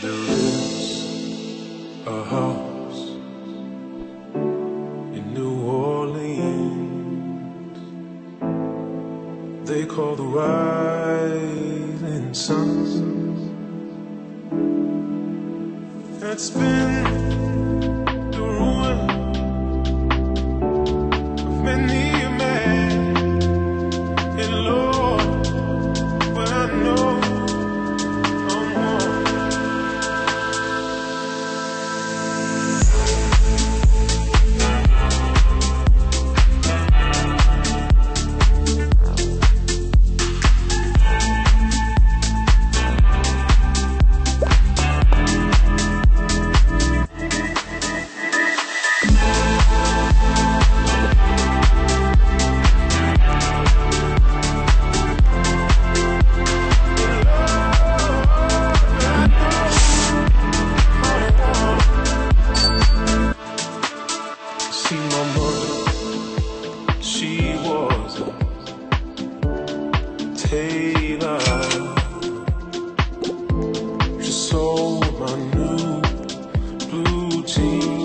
There is a house in New Orleans. They call the rising sun. It's been She sold my new blue jeans.